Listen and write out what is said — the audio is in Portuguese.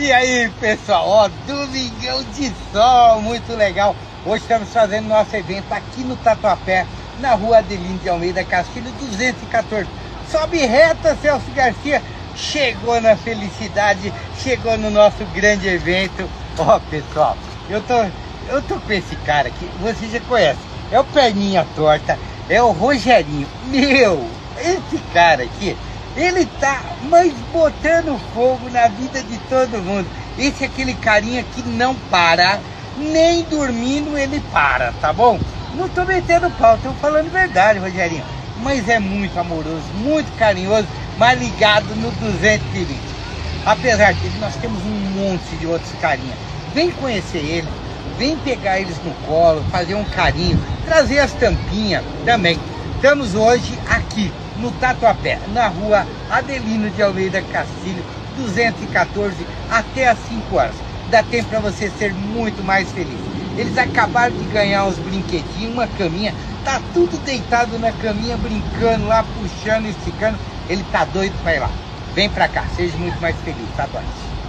E aí, pessoal, ó, domingão de sol, muito legal. Hoje estamos fazendo nosso evento aqui no Tatuapé, na rua Adelino de Almeida Castilho 214. Sobe reta, Celso Garcia, chegou na felicidade, chegou no nosso grande evento. Ó, pessoal, eu tô, eu tô com esse cara aqui, você já conhece, é o Perninha Torta, é o Rogerinho. Meu, esse cara aqui, ele tá mais botando fogo na vida de todo mundo. Esse é aquele carinha que não para, nem dormindo ele para, tá bom? Não tô metendo pau, tô falando verdade, Rogerinho. Mas é muito amoroso, muito carinhoso, mas ligado no 220. Apesar dele, nós temos um monte de outros carinhas. Vem conhecer ele, vem pegar eles no colo, fazer um carinho, trazer as tampinhas também. Estamos hoje aqui no Tatuapé, na rua Adelino de Almeida Castilho, 214, até às 5 horas. Dá tempo para você ser muito mais feliz. Eles acabaram de ganhar uns brinquedinhos, uma caminha, tá tudo deitado na caminha, brincando lá, puxando, esticando. Ele tá doido para ir lá. Vem para cá, seja muito mais feliz, tá, Tatuapé.